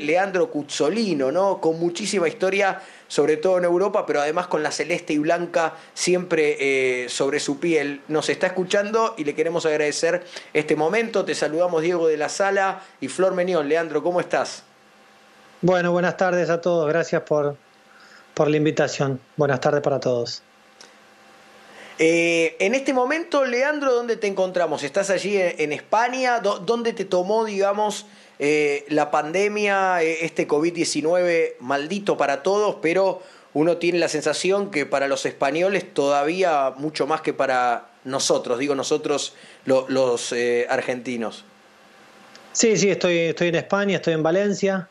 Leandro Cuzzolino, ¿no? Con muchísima historia, sobre todo en Europa, pero además con la celeste y blanca siempre eh, sobre su piel. Nos está escuchando y le queremos agradecer este momento. Te saludamos Diego de la Sala y Flor Menión. Leandro, ¿cómo estás? Bueno, buenas tardes a todos. Gracias por, por la invitación. Buenas tardes para todos. Eh, en este momento, Leandro, ¿dónde te encontramos? ¿Estás allí en, España? ¿Dónde te tomó, digamos, eh, la pandemia, eh, este COVID-19 maldito para todos, pero uno tiene la sensación que para los españoles todavía mucho más que para nosotros, digo nosotros los argentinos? Sí, sí, estoy, estoy en España, estoy en Valencia.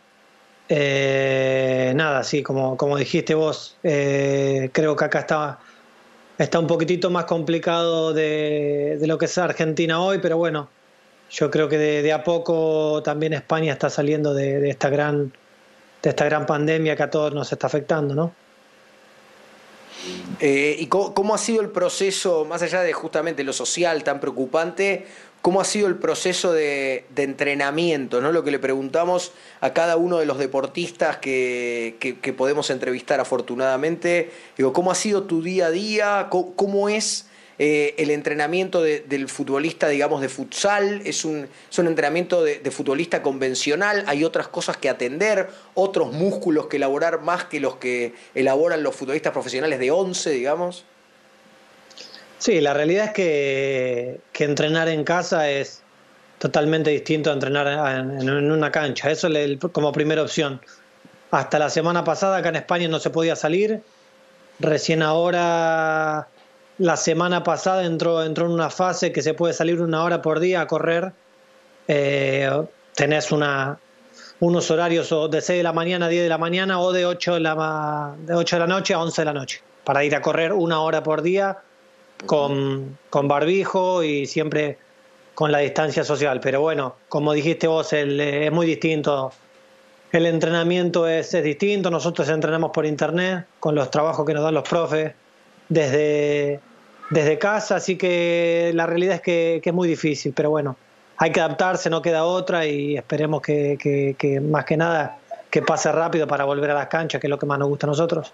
nada, sí, como, como dijiste vos, creo que acá estaba está un poquitito más complicado de, lo que es Argentina hoy, pero bueno, yo creo que de, a poco también España está saliendo de, esta gran de esta gran pandemia que a todos nos está afectando, ¿no? Eh, ¿Y cómo, ha sido el proceso, más allá de justamente lo social tan preocupante, cómo ha sido el proceso de, entrenamiento? ¿no? Lo que le preguntamos a cada uno de los deportistas que, podemos entrevistar afortunadamente. Digo, ¿cómo ha sido tu día a día? ¿Cómo, es eh, el entrenamiento del futbolista, digamos, de futsal? ¿Es un, entrenamiento de, futbolista convencional? ¿Hay otras cosas que atender? ¿Otros músculos que elaborar más que los que elaboran los futbolistas profesionales de 11, digamos? Sí, la realidad es que, que entrenar en casa es totalmente distinto a entrenar en, una cancha. Eso es como primera opción. Hasta la semana pasada acá en España no se podía salir. Recién ahora, la semana pasada entró, entró en una fase que se puede salir una hora por día a correr. Eh, tenés una, unos horarios de 6 de la mañana a 10 de la mañana o de 8 de la, de 8 de la noche a 11 de la noche para ir a correr una hora por día con, con barbijo y siempre con la distancia social. Pero bueno, como dijiste vos, es muy distinto. El entrenamiento es, distinto. Nosotros entrenamos por internet con los trabajos que nos dan los profes desde, desde casa. Así que la realidad es que, es muy difícil. Pero bueno, hay que adaptarse, no queda otra y esperemos que, que más que nada que pase rápido para volver a las canchas, que es lo que más nos gusta a nosotros.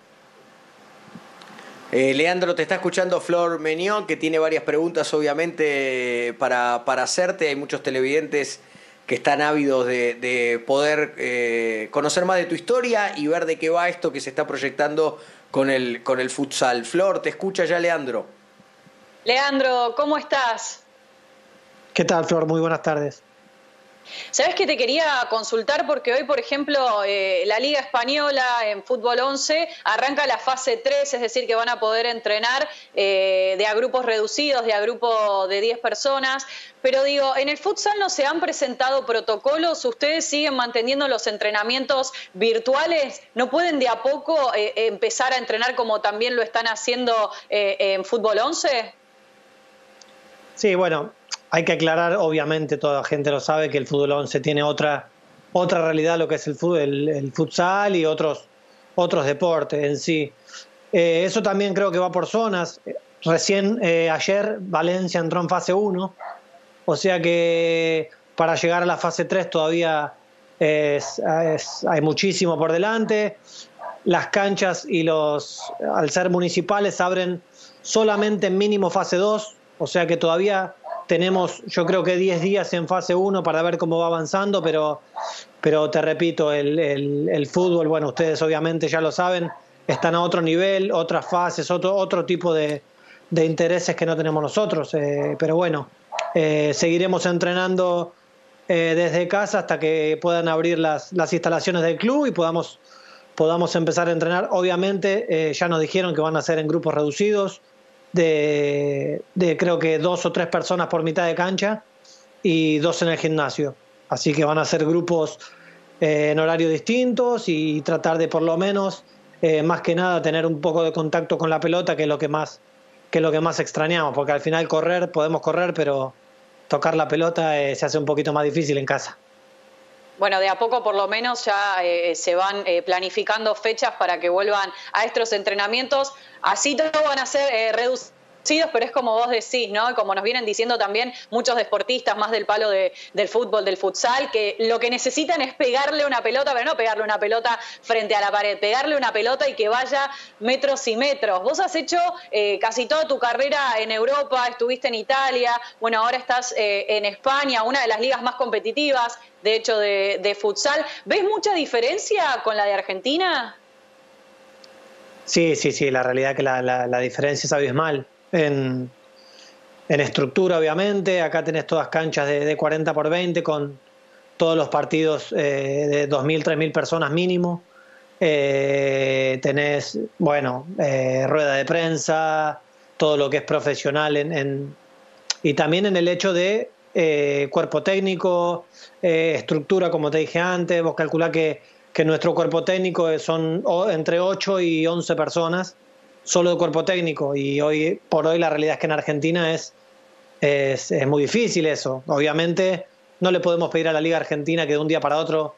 Eh, Leandro, te está escuchando Flor Menión, que tiene varias preguntas, obviamente, para, hacerte. Hay muchos televidentes que están ávidos de, poder eh, conocer más de tu historia y ver de qué va esto que se está proyectando con el, con el futsal. Flor, te escucha ya, Leandro. Leandro, ¿cómo estás? ¿Qué tal, Flor? Muy buenas tardes. ¿Sabes que te quería consultar? Porque hoy, por ejemplo, eh, la Liga Española en Fútbol 11 arranca la fase 3, es decir, que van a poder entrenar eh, de a grupos reducidos, de a grupo de 10 personas. Pero digo, en el futsal no se han presentado protocolos, ustedes siguen manteniendo los entrenamientos virtuales, ¿no pueden de a poco eh, empezar a entrenar como también lo están haciendo en Fútbol 11? Sí, bueno, hay que aclarar, obviamente toda la gente lo sabe, que el fútbol 11 tiene otra, otra realidad, lo que es el, el, futsal y otros, otros deportes en sí. Eh, eso también creo que va por zonas. Recién eh, ayer Valencia entró en fase 1, o sea que para llegar a la fase 3 todavía hay muchísimo por delante. Las canchas y los, al ser municipales, abren solamente en mínimo fase 2, o sea que todavía tenemos, yo creo que 10 días en fase 1 para ver cómo va avanzando, pero, pero te repito, el, fútbol, bueno, ustedes obviamente ya lo saben, están a otro nivel, otras fases, otro, otro tipo de, intereses que no tenemos nosotros. Eh, pero bueno, eh, seguiremos entrenando eh, desde casa hasta que puedan abrir las, las instalaciones del club y podamos, podamos empezar a entrenar. Obviamente ya nos dijeron que van a ser en grupos reducidos de, creo que dos o tres personas por mitad de cancha y dos en el gimnasio. Así que van a ser grupos eh, en horarios distintos y tratar de por lo menos, eh, más que nada, tener un poco de contacto con la pelota, que es lo que más, que es lo que más extrañamos, porque al final correr, podemos correr, pero tocar la pelota eh, se hace un poquito más difícil en casa. Bueno, de a poco por lo menos ya se van planificando fechas para que vuelvan a estos entrenamientos. Así todo van a ser reducidos pero es como vos decís, ¿no? Como nos vienen diciendo también muchos deportistas más del palo del fútbol, del futsal, que lo que necesitan es pegarle una pelota, pero no pegarle una pelota frente a la pared, pegarle una pelota y que vaya metros y metros. Vos has hecho eh, casi toda tu carrera en Europa, estuviste en Italia, bueno, ahora estás eh, en España, una de las ligas más competitivas, de hecho, de, futsal. ¿Ves mucha diferencia con la de Argentina? Sí, sí, sí, la realidad es que la, la, la diferencia es abismal en, estructura, obviamente. Acá tenés todas canchas de, 40 por 20 con todos los partidos eh, de 2.000, 3.000 personas mínimo. Eh, tenés, bueno, eh, rueda de prensa, todo lo que es profesional en, y también en el hecho de cuerpo técnico, estructura, como te dije antes. Vos calculás que, que nuestro cuerpo técnico son entre 8 y 11 personas solo de cuerpo técnico y hoy por hoy la realidad es que en Argentina es, es, muy difícil eso. Obviamente no le podemos pedir a la Liga Argentina que de un día para otro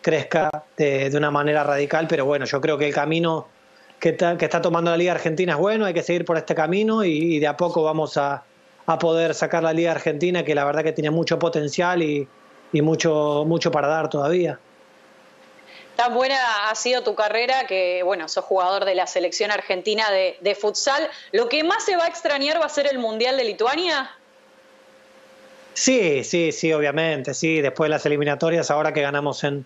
crezca de, una manera radical, pero bueno, yo creo que el camino que está, que está, tomando la Liga Argentina es bueno, hay que seguir por este camino y, de a poco vamos a, a, poder sacar la Liga Argentina, que la verdad que tiene mucho potencial y, y mucho, mucho para dar todavía. Tan buena ha sido tu carrera que, bueno, sos jugador de la selección argentina de, futsal. ¿Lo que más se va a extrañar va a ser el Mundial de Lituania? Sí, sí, sí, obviamente, sí. Después de las eliminatorias, ahora que ganamos en,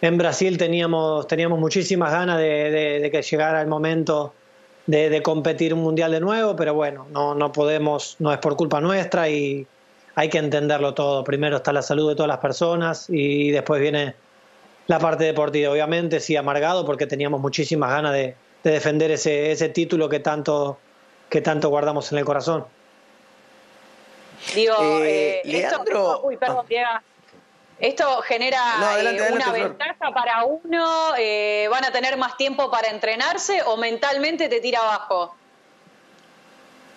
en Brasil, teníamos, teníamos muchísimas ganas de, que llegara el momento de, competir un mundial de nuevo, pero bueno, no, no podemos, no es por culpa nuestra y hay que entenderlo todo. Primero está la salud de todas las personas y después viene la parte deportiva. Obviamente sí amargado porque teníamos muchísimas ganas de, defender ese, ese título que tanto, que tanto guardamos en el corazón. Digo, eh, eh, esto, uy, perdón, ah. Esto genera eh, una ventaja para uno, van a tener más tiempo para entrenarse o mentalmente te tira abajo.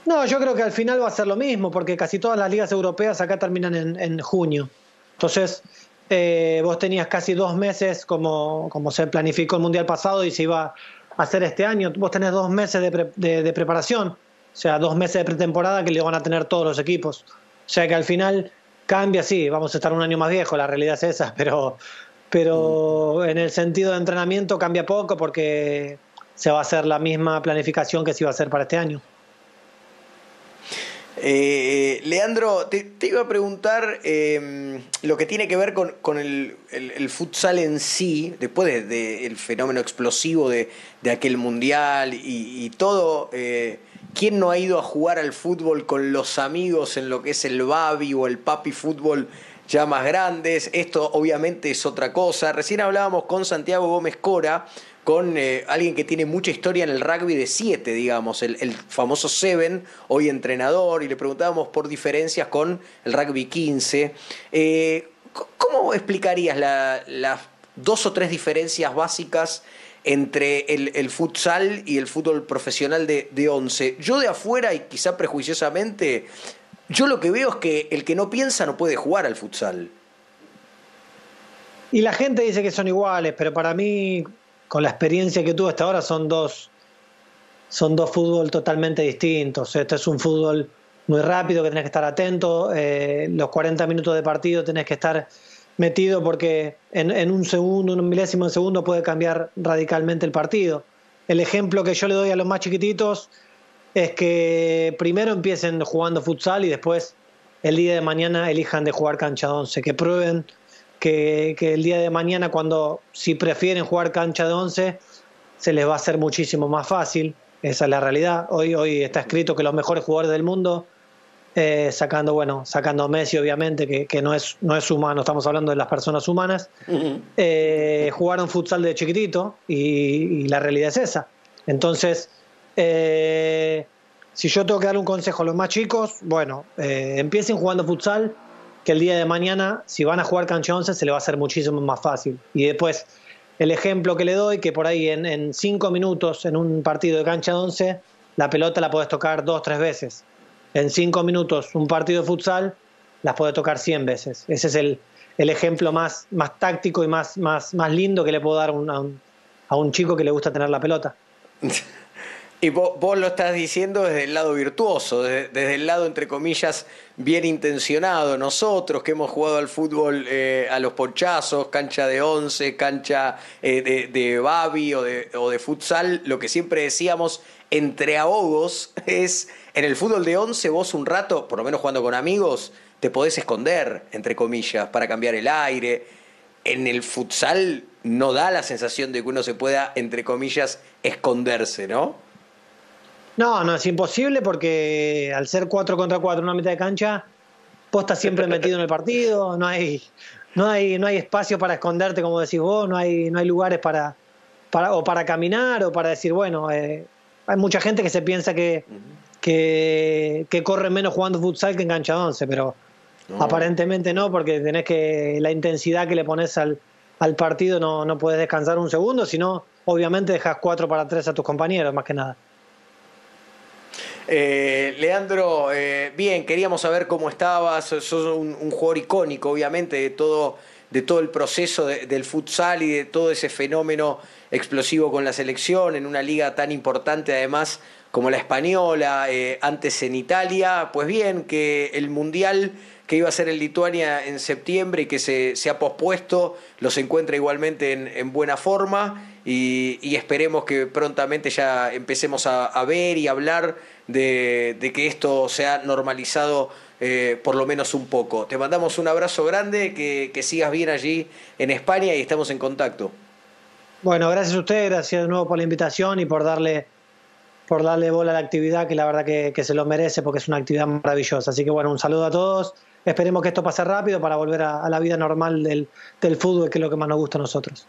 No, yo creo que al final va a ser lo mismo, porque casi todas las ligas europeas acá terminan en, en junio. Entonces, eh, vos tenías casi dos meses, como, como se planificó el Mundial pasado y se iba a hacer este año, vos tenés dos meses de, preparación, o sea, dos meses de pretemporada que le van a tener todos los equipos. O sea que al final cambia, sí, vamos a estar un año más viejo, la realidad es esa, pero, pero mm. en el sentido de entrenamiento cambia poco porque se va a hacer la misma planificación que se iba a hacer para este año. Eh, Leandro, te, iba a preguntar em, lo que tiene que ver con, el, futsal en sí, después del fenómeno explosivo de, aquel mundial y, todo. Eh, ¿Quién no ha ido a jugar al fútbol con los amigos en lo que es el Babi o el Papi Fútbol ya más grandes? Esto obviamente es otra cosa. Recién hablábamos con Santiago Gómez Cora con eh, alguien que tiene mucha historia en el rugby de 7, digamos, el, famoso Seven, hoy entrenador, y le preguntábamos por diferencias con el rugby 15. Eh, ¿Cómo explicarías las dos o tres diferencias básicas entre el, futsal y el fútbol profesional de, de 11? Yo de afuera, y quizá prejuiciosamente, yo lo que veo es que el que no piensa no puede jugar al futsal. Y la gente dice que son iguales, pero para mí con la experiencia que tuve hasta ahora son dos, son dos fútbol totalmente distintos. Este es un fútbol muy rápido que tenés que estar atento, eh, los 40 minutos de partido tenés que estar metido porque en, un segundo, un milésimo de segundo puede cambiar radicalmente el partido. El ejemplo que yo le doy a los más chiquititos es que primero empiecen jugando futsal y después el día de mañana elijan de jugar cancha 11, que prueben que, el día de mañana, cuando si prefieren jugar cancha de 11, se les va a hacer muchísimo más fácil. Esa es la realidad. Hoy, hoy está escrito que los mejores jugadores del mundo, eh, sacando, bueno, sacando a Messi, obviamente, que, no, es, no es humano, estamos hablando de las personas humanas, eh, jugaron futsal de chiquitito y, la realidad es esa. Entonces, eh, si yo tengo que dar un consejo a los más chicos, bueno, empiecen jugando futsal que el día de mañana, si van a jugar cancha 11, se le va a hacer muchísimo más fácil. Y después, el ejemplo que le doy, que por ahí en, cinco minutos en un partido de cancha 11, la pelota la puedes tocar dos, tres veces. En cinco minutos, un partido de futsal, las puede tocar cien veces. Ese es el, ejemplo más, más táctico y más, más, más lindo que le puedo dar a un, chico que le gusta tener la pelota. Y vos, lo estás diciendo desde el lado virtuoso, desde, el lado, entre comillas, bien intencionado. Nosotros que hemos jugado al fútbol eh, a los ponchazos, cancha de once, cancha eh, de, de, babi o de, o de futsal, lo que siempre decíamos entre ahogos es, en el fútbol de once vos un rato, por lo menos jugando con amigos, te podés esconder, entre comillas, para cambiar el aire. En el futsal no da la sensación de que uno se pueda, entre comillas, esconderse, ¿no? No, no, es imposible porque al ser 4 contra 4 en una mitad de cancha, vos estás siempre metido en el partido, no hay, no hay, no hay espacio para esconderte, como decís vos, no hay, no hay lugares para, para, o para caminar o para decir, bueno, eh, hay mucha gente que se piensa que, que, corre menos jugando futsal que en cancha 11, pero aparentemente no, porque tenés que, la intensidad que le pones al, al partido no, no puedes descansar un segundo, sino obviamente dejas 4 para 3 a tus compañeros, más que nada. Eh, Leandro, eh, bien, queríamos saber cómo estabas. Sos un, jugador icónico, obviamente, de todo, de todo el proceso del futsal y de todo ese fenómeno explosivo con la selección en una liga tan importante, además, como la española, eh, antes en Italia. Pues bien, que el Mundial que iba a ser en Lituania en septiembre y que se, ha pospuesto, los encuentra igualmente en, buena forma y, esperemos que prontamente ya empecemos a ver y hablar de, que esto se ha normalizado eh, por lo menos un poco. Te mandamos un abrazo grande, que, sigas bien allí en España y estamos en contacto. Bueno, gracias a usted, gracias de nuevo por la invitación y por darle por darle bola a la actividad, que la verdad que, se lo merece porque es una actividad maravillosa. Así que bueno, un saludo a todos. Esperemos que esto pase rápido para volver a, la vida normal del, del fútbol, que es lo que más nos gusta a nosotros.